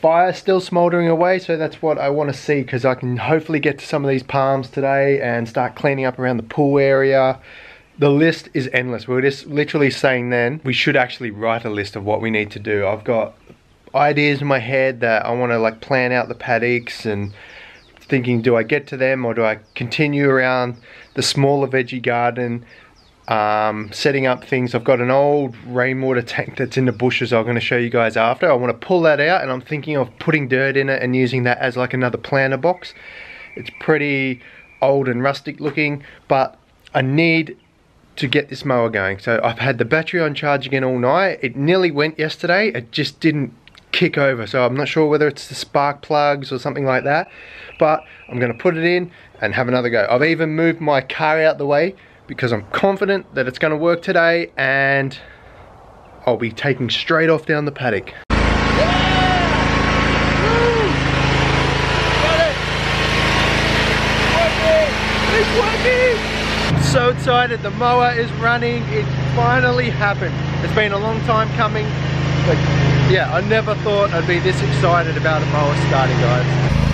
Fire still smoldering away, so that's what I want to see because I can hopefully get to some of these palms today and start cleaning up around the pool area. The list is endless. We were just literally saying then we should actually write a list of what we need to do. I've got ideas in my head that I want to like plan out the paddocks and thinking do I get to them or do I continue around the smaller veggie garden um, setting up things. I've got an old rainwater tank that's in the bushes I'm going to show you guys after. I want to pull that out and I'm thinking of putting dirt in it and using that as like another planter box. It's pretty old and rustic looking but I need to get this mower going. So I've had the battery on charge again all night. It nearly went yesterday. It just didn't kick over. So I'm not sure whether it's the spark plugs or something like that. But I'm going to put it in and have another go. I've even moved my car out the way because I'm confident that it's going to work today and I'll be taking straight off down the paddock. So excited, the mower is running, it finally happened. It's been a long time coming, but yeah, I never thought I'd be this excited about a mower starting guys.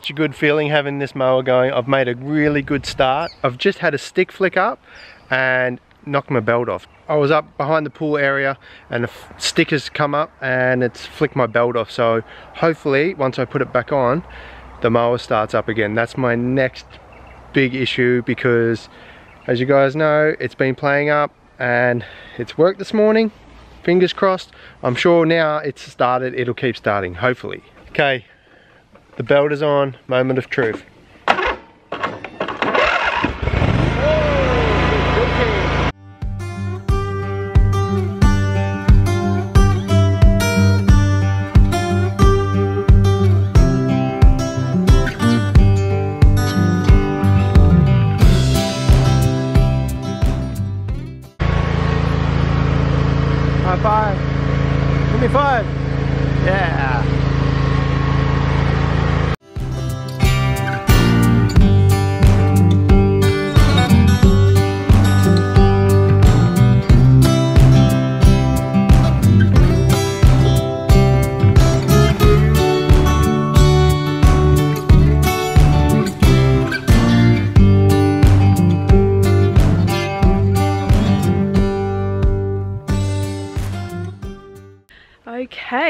Such a good feeling having this mower going. I've made a really good start. I've just had a stick flick up and knocked my belt off. I was up behind the pool area and the stick has come up and it's flicked my belt off. So hopefully once I put it back on, the mower starts up again. That's my next big issue because as you guys know, it's been playing up and it's worked this morning. Fingers crossed. I'm sure now it's started, it'll keep starting, hopefully. Okay, the belt is on, moment of truth.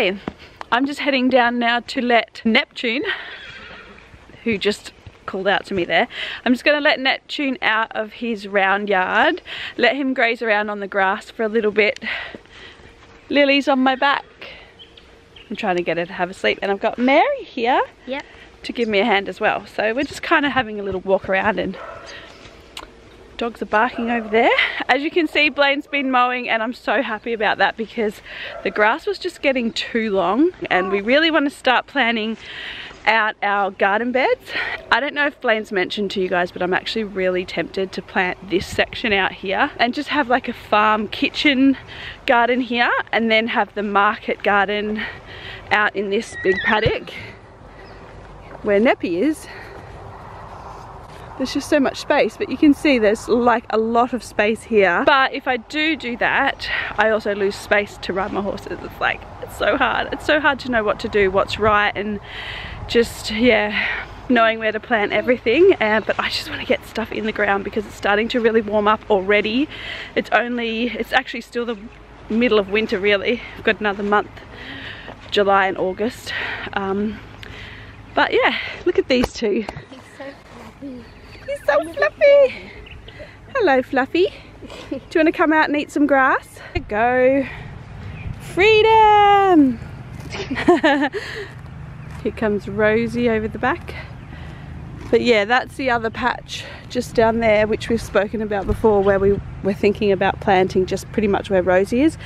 Okay, I'm just heading down now to let Neptune, who just called out to me there. I'm just gonna let Neptune out of his round yard, let him graze around on the grass for a little bit. Lily's on my back. I'm trying to get her to have a sleep and I've got Mary here Yep. to give me a hand as well. So we're just kind of having a little walk around and dogs are barking over there. As you can see, Blaine's been mowing and I'm so happy about that because the grass was just getting too long and we really want to start planning out our garden beds. I don't know if Blaine's mentioned to you guys, but I'm actually really tempted to plant this section out here and just have like a farm kitchen garden here and then have the market garden out in this big paddock where Neppy is there's just so much space but you can see there's like a lot of space here. But if I do do that I also lose space to ride my horses. It's like it's so hard. It's so hard to know what to do what's right and just yeah knowing where to plant everything. Uh, but I just want to get stuff in the ground because it's starting to really warm up already. It's only it's actually still the middle of winter really. I've got another month July and August. Um, but yeah look at these two He's so fluffy. He's so fluffy. Hello, Fluffy. Do you want to come out and eat some grass? Go. Freedom! Here comes Rosie over the back. But yeah, that's the other patch just down there, which we've spoken about before, where we were thinking about planting just pretty much where Rosie is.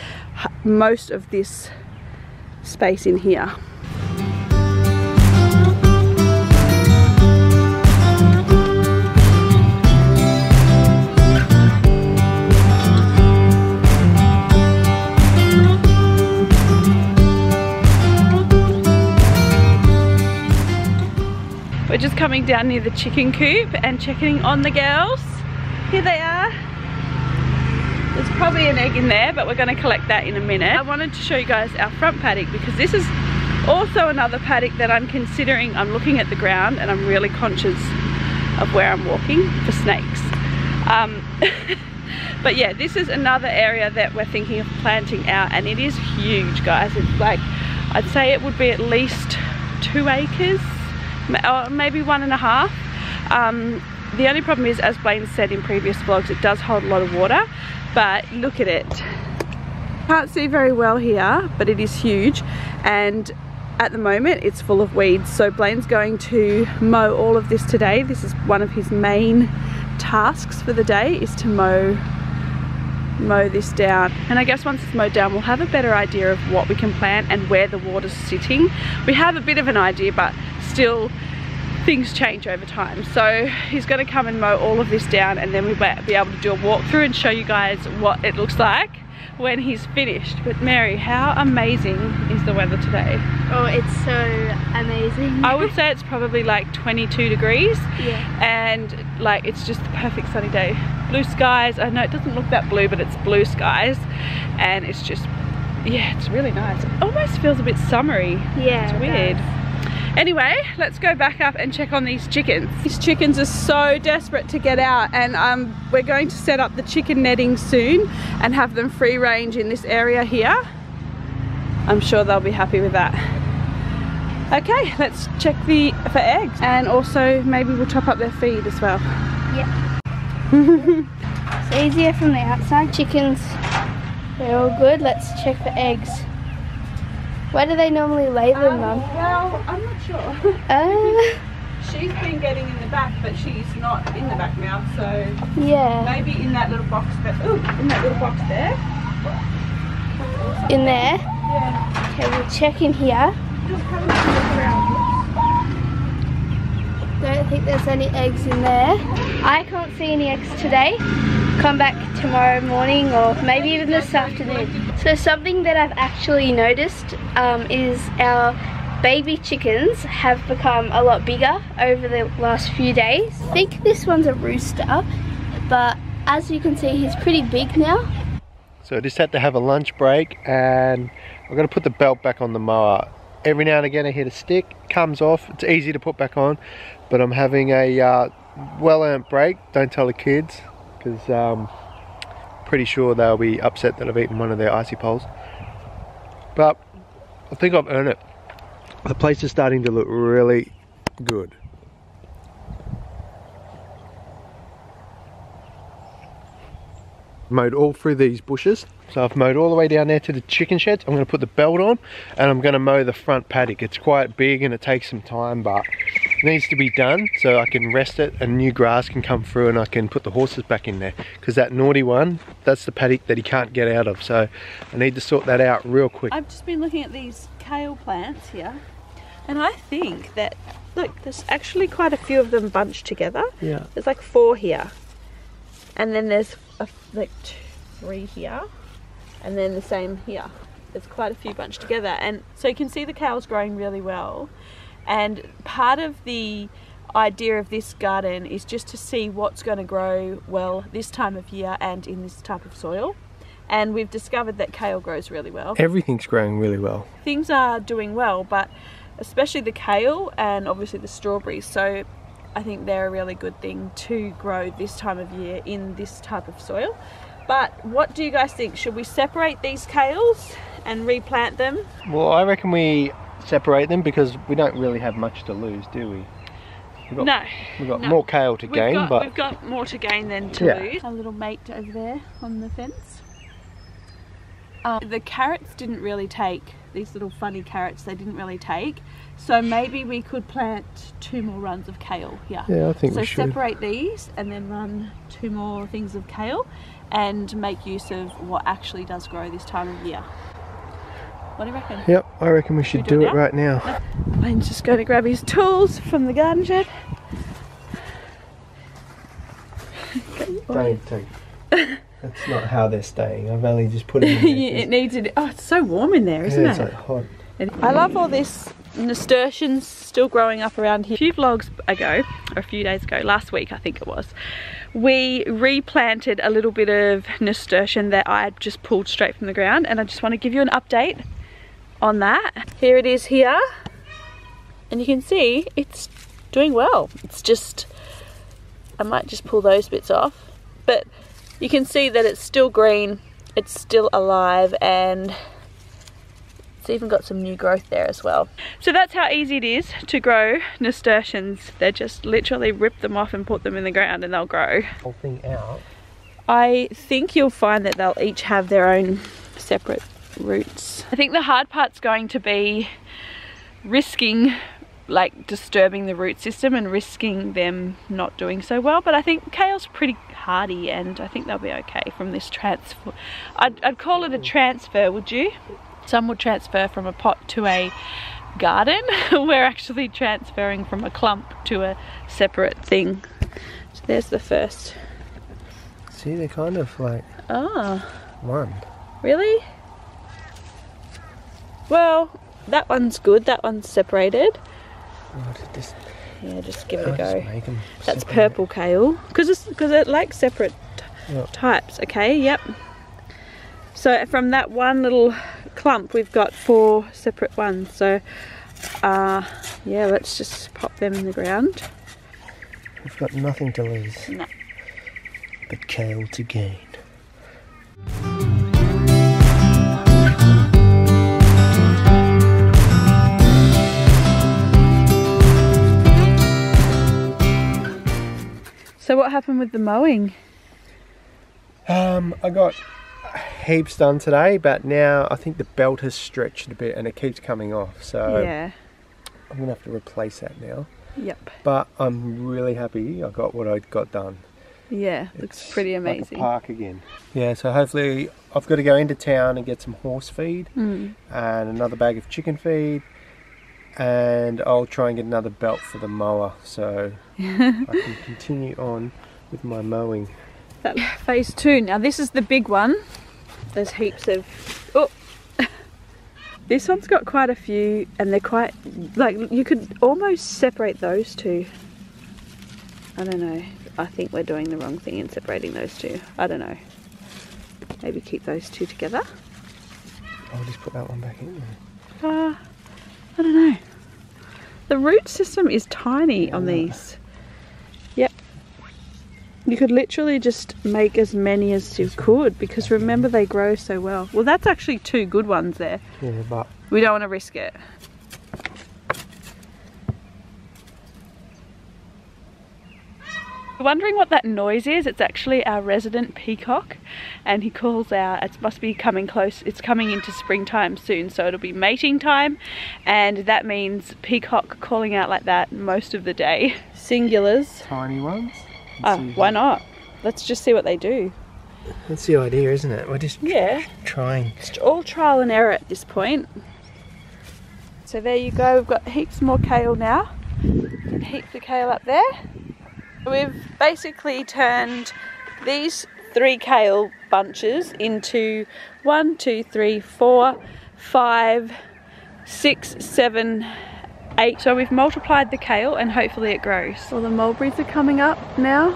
Most of this space in here. Coming down near the chicken coop and checking on the girls. Here they are. There's probably an egg in there, but we're gonna collect that in a minute. I wanted to show you guys our front paddock because this is also another paddock that I'm considering. I'm looking at the ground and I'm really conscious of where I'm walking for snakes. Um, but yeah, this is another area that we're thinking of planting out and it is huge guys. It's like, I'd say it would be at least two acres, or maybe one and a half. Um, the only problem is, as Blaine said in previous vlogs, it does hold a lot of water, but look at it. Can't see very well here, but it is huge. And at the moment it's full of weeds so Blaine's going to mow all of this today this is one of his main tasks for the day is to mow mow this down and I guess once it's mowed down we'll have a better idea of what we can plant and where the water's sitting we have a bit of an idea but still things change over time so he's going to come and mow all of this down and then we'll be able to do a walkthrough and show you guys what it looks like when he's finished. But Mary, how amazing is the weather today? Oh, it's so amazing. I would say it's probably like 22 degrees. Yeah. And like it's just the perfect sunny day. Blue skies. I know it doesn't look that blue, but it's blue skies. And it's just, yeah, it's really nice. It almost feels a bit summery. Yeah. It's weird. Anyway, let's go back up and check on these chickens. These chickens are so desperate to get out and um, we're going to set up the chicken netting soon and have them free range in this area here. I'm sure they'll be happy with that. Okay, let's check the for eggs and also maybe we'll top up their feed as well. Yeah. it's easier from the outside. Chickens, they're all good. Let's check for eggs. Where do they normally lay them, um, Mum? Well, I'm not sure. Uh, she's been getting in the back, but she's not in the back now, so yeah. maybe in that little box there. Ooh, in that little box there. In there. Yeah. Okay, we'll check in here. Just come and look around. Don't think there's any eggs in there. I can't see any eggs today. Come back tomorrow morning or maybe even this afternoon. So something that I've actually noticed um, is our baby chickens have become a lot bigger over the last few days. I think this one's a rooster, but as you can see, he's pretty big now. So I just had to have a lunch break and I'm gonna put the belt back on the mower. Every now and again I hit a stick, comes off, it's easy to put back on, but I'm having a uh, well-earned break, don't tell the kids, because um, pretty sure they'll be upset that I've eaten one of their icy poles. But I think I've earned it. The place is starting to look really good. Mowed all through these bushes. So I've mowed all the way down there to the chicken sheds. I'm going to put the belt on and I'm going to mow the front paddock. It's quite big and it takes some time, but needs to be done so I can rest it and new grass can come through and I can put the horses back in there. Because that naughty one, that's the paddock that he can't get out of. So I need to sort that out real quick. I've just been looking at these kale plants here and I think that, look, there's actually quite a few of them bunched together. Yeah. There's like four here. And then there's a, like three here. And then the same here. There's quite a few bunched together. And so you can see the kale's growing really well. And part of the idea of this garden is just to see what's going to grow well this time of year and in this type of soil. And we've discovered that kale grows really well. Everything's growing really well. Things are doing well, but especially the kale and obviously the strawberries. So I think they're a really good thing to grow this time of year in this type of soil. But what do you guys think? Should we separate these kales and replant them? Well, I reckon we separate them because we don't really have much to lose, do we? We've got, No. We've got no. more kale to We've gain, got, but we've got more to gain than to Yeah. lose. A little mate over there on the fence. Um, the carrots didn't really take, these little funny carrots, they didn't really take. So maybe we could plant two more runs of kale here. yeah, I think So we should. So separate these and then run two more things of kale and make use of what actually does grow this time of year. What do you reckon? Yep, I reckon we should do do it now? right now. Blaine's just going to grab his tools from the garden shed. Don't take. That's not how they're staying. I've only just put it in there. it needs it. Oh, it's so warm in there, isn't yeah, it's it? like hot. I love all this nasturtiums still growing up around here. A few vlogs ago, or a few days ago, last week I think it was, we replanted a little bit of nasturtium that I had just pulled straight from the ground and I just want to give you an update on that. Here it is here and you can see it's doing well. It's just, I might just pull those bits off, but you can see that it's still green, it's still alive and it's even got some new growth there as well. So that's how easy it is to grow nasturtiums. They just literally rip them off and put them in the ground and they'll grow. Whole thing out. I think you'll find that they'll each have their own separate roots. I think the hard part's going to be risking like disturbing the root system and risking them not doing so well but I think kale's pretty hardy and I think they'll be okay from this transfer I'd, I'd call it a transfer would you some would transfer from a pot to a garden. We're actually transferring from a clump to a separate thing. So there's the first. See, they're kind of like Oh, one. really? Well, that one's good. That one's separated. Did this? Yeah, just give it a just go. That's separate. purple kale because it's because it likes separate Yep. types. Okay, yep. So from that one little clump, we've got four separate ones. So, uh, yeah, let's just pop them in the ground. We've got nothing to lose. No. But kale to gain. So what happened with the mowing? Um, I got heaps done today, but now I think the belt has stretched a bit and it keeps coming off. So yeah. I'm gonna have to replace that now. Yep. But I'm really happy I got what I got done. Yeah. Looks It's pretty like a amazing. park again. Yeah, so hopefully I've got to go into town and get some horse feed Mm. and another bag of chicken feed, and I'll try and get another belt for the mower so I can continue on with my mowing. That phase two. Now this is the big one. There's heaps of. Oh. This one's got quite a few, and they're quite like you could almost separate those two. I don't know. I think we're doing the wrong thing in separating those two. I don't know. Maybe keep those two together. I'll just put that one back in there. Uh, I don't know. The root system is tiny on these. Yep. You could literally just make as many as you could because remember they grow so well. Well, that's actually two good ones there. Yeah, but We don't want to risk it. Wondering what that noise is? It's actually our resident peacock, and he calls out. It must be coming close. It's coming into springtime soon, so it'll be mating time, and that means peacock calling out like that most of the day. Singulars. tiny ones. Oh, why not? Let's just see what they do. That's the idea, isn't it? We're just Yeah. trying. It's all trial and error at this point. So there you go, we've got heaps more kale now. Heaps of kale up there. We've basically turned these three kale bunches into one, two, three, four, five, six, seven, eight. So we've multiplied the kale and hopefully it grows. Well, the mulberries are coming up now.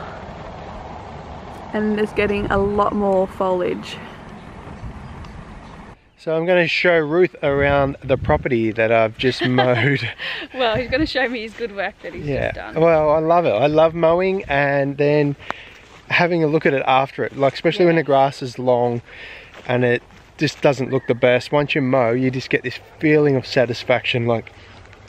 And it's getting a lot more foliage. So I'm going to show Ruth around the property that I've just mowed. Well, he's going to show me his good work that he's yeah. just done. Well, I love it. I love mowing and then having a look at it after it. Like especially when the grass is long and it just doesn't look the best. Once you mow, you just get this feeling of satisfaction. Like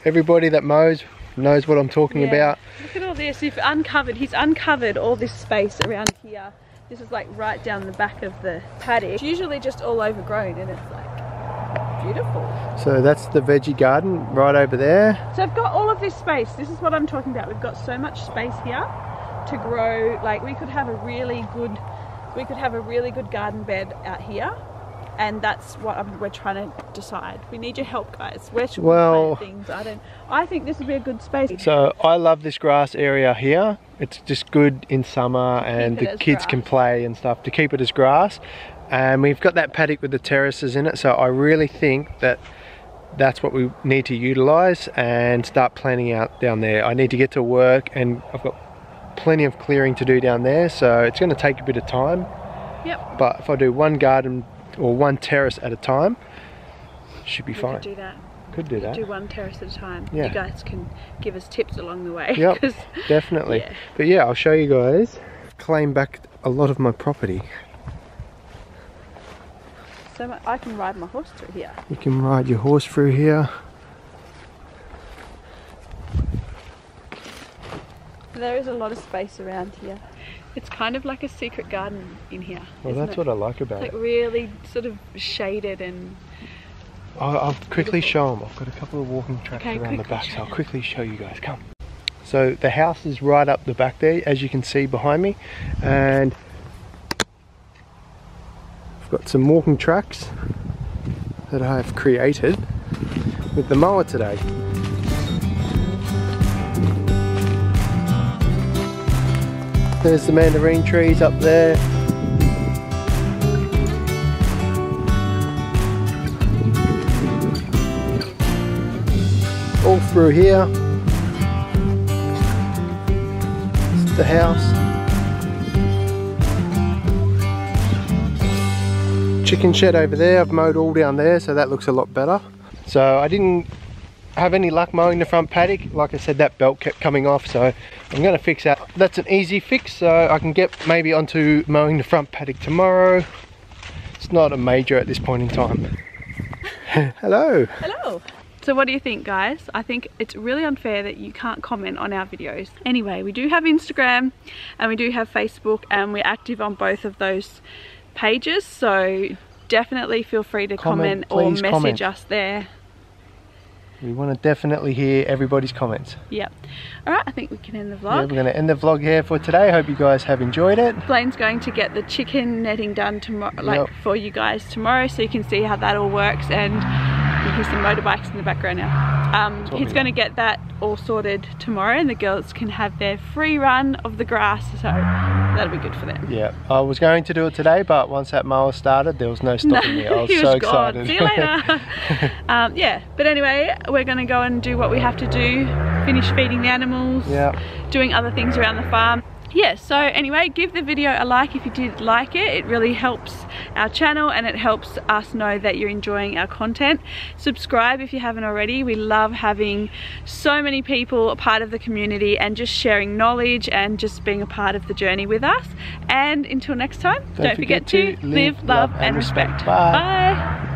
everybody that mows knows what I'm talking Yeah. about. Look at all this. You've uncovered. He's uncovered all this space around here. This is like right down the back of the paddock. It's usually just all overgrown, and it's like beautiful. So that's the veggie garden right over there. So I've got all of this space. This is what I'm talking about. We've got so much space here to grow. Like we could have a really good, we could have a really good garden bed out here. And that's what I'm, we're trying to decide. We need your help, guys. Where should Well- we plant things? I don't. I think this would be a good space. So I love this grass area here. It's just good in summer and the kids can play and stuff to keep it as grass. And we've got that paddock with the terraces in it. So I really think that that's what we need to utilize and start planning out down there. I need to get to work and I've got plenty of clearing to do down there so it's going to take a bit of time Yep. but if I do one garden or one terrace at a time should be We fine could do that. could do that Do one terrace at a time. Yeah. You guys can give us tips along the way. Yep. definitely Yeah. but yeah I'll show you guys I've back a lot of my property so I can ride my horse through here. you can ride your horse through here There is a lot of space around here. It's kind of like a secret garden in here. well that's it? what I like about It's it like really sort of shaded and I'll, I'll quickly show them. I've got a couple of walking tracks Okay, around the back, so I'll them. quickly show you guys. Come. So the house is right up the back there, as you can see behind me, and I've got some walking tracks that I have created with the mower today. There's the mandarin trees up there. all through here. The house. Chicken shed over there, I've mowed all down there, so that looks a lot better. So I didn't have any luck mowing the front paddock. Like I said, that belt kept coming off, so I'm gonna fix that. That's an easy fix, so I can get maybe onto mowing the front paddock tomorrow. It's not a major at this point in time. Hello. Hello! So what do you think guys? I think it's really unfair that you can't comment on our videos. Anyway, we do have Instagram and we do have Facebook and we're active on both of those pages so definitely feel free to Comment, comment, or message comment. us there. We want to definitely hear everybody's comments. Yep. Alright, I think we can end the vlog. Yeah, we're going to end the vlog here for today. Hope you guys have enjoyed it. Blaine's going to get the chicken netting done tomorrow, like Yep. for you guys tomorrow, so you can see how that all works. And you hear some motorbikes in the background now. Um, he's going to get that all sorted tomorrow, and the girls can have their free run of the grass. So that'll be good for them. Yeah, I was going to do it today, but once that mower started, there was no stopping me. I was he so gone. excited. See you later. um, yeah, but anyway, we're going to go and do what we have to do. Finish feeding the animals. yeah, doing other things around the farm. Yeah, so anyway, give the video a like if you did like it. It really helps our channel and it helps us know that you're enjoying our content. Subscribe if you haven't already. We love having so many people a part of the community and just sharing knowledge and just being a part of the journey with us. And until next time, don't, forget, to live, love, and respect. Bye. Bye.